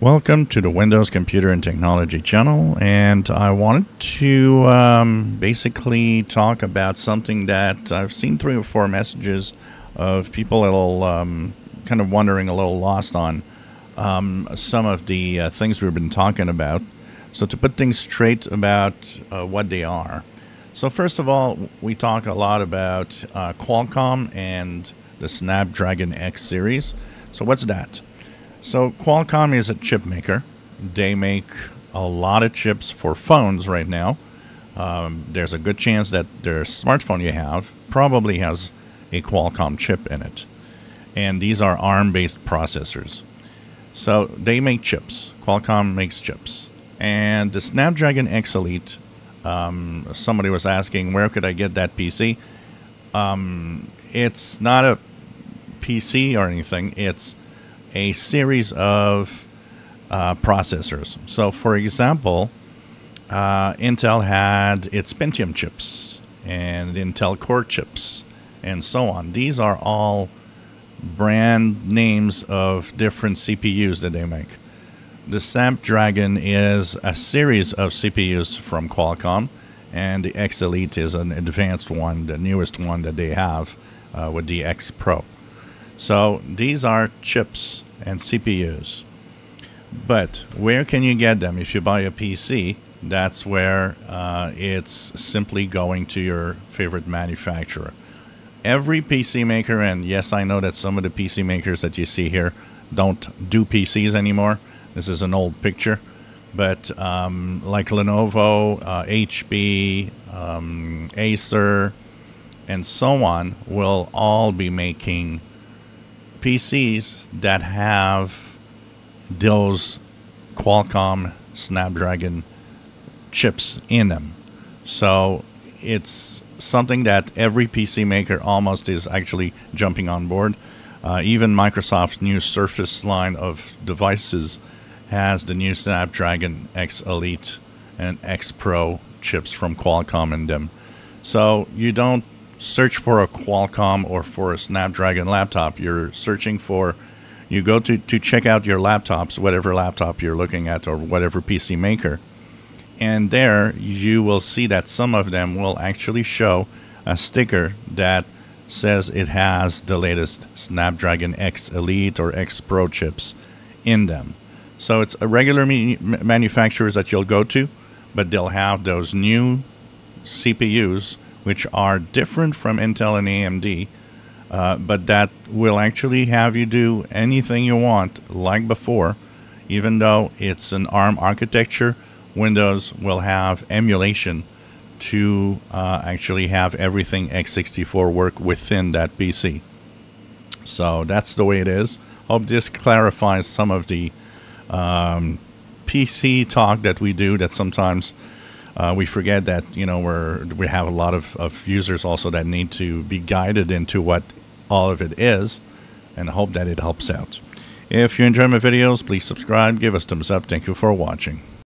Welcome to the Windows Computer and Technology channel, and I wanted to um, basically talk about something that I've seen three or four messages of people a little um, kind of wondering, a little lost on um, some of the uh, things we've been talking about. So to put things straight about uh, what they are. So first of all, we talk a lot about uh, Qualcomm and the Snapdragon X series. So what's that? So Qualcomm is a chip maker. They make a lot of chips for phones right now. Um, there's a good chance that their smartphone you have probably has a Qualcomm chip in it. And these are ARM-based processors. So they make chips. Qualcomm makes chips. And the Snapdragon X Elite, um, somebody was asking, where could I get that PC? Um, it's not a PC or anything. It's a series of uh, processors. So, for example, uh, Intel had its Pentium chips and Intel Core chips and so on. These are all brand names of different CPUs that they make. The Snapdragon is a series of CPUs from Qualcomm, and the X Elite is an advanced one, the newest one that they have uh, with the X Pro. So these are chips and CPUs. But where can you get them? If you buy a PC, that's where uh, it's simply going to your favorite manufacturer. Every PC maker, and yes, I know that some of the PC makers that you see here don't do PCs anymore. This is an old picture. But um, like Lenovo, uh, HP, um, Acer, and so on will all be making PCs that have those Qualcomm Snapdragon chips in them. So it's something that every PC maker almost is actually jumping on board. Uh, even Microsoft's new Surface line of devices has the new Snapdragon X Elite and X Pro chips from Qualcomm in them. So you don't search for a Qualcomm or for a Snapdragon laptop. You're searching for, you go to, to check out your laptops, whatever laptop you're looking at or whatever PC maker. And there you will see that some of them will actually show a sticker that says it has the latest Snapdragon X Elite or X Pro chips in them. So it's a regular manufacturers that you'll go to, but they'll have those new CPUs which are different from Intel and AMD, uh, but that will actually have you do anything you want like before. Even though it's an ARM architecture, Windows will have emulation to uh, actually have everything x64 work within that PC. So that's the way it is. Hope this clarifies some of the um, PC talk that we do that sometimes uh, we forget that you know we're we have a lot of, of users also that need to be guided into what all of it is and I hope that it helps out. If you enjoy my videos, please subscribe, give us thumbs up. Thank you for watching.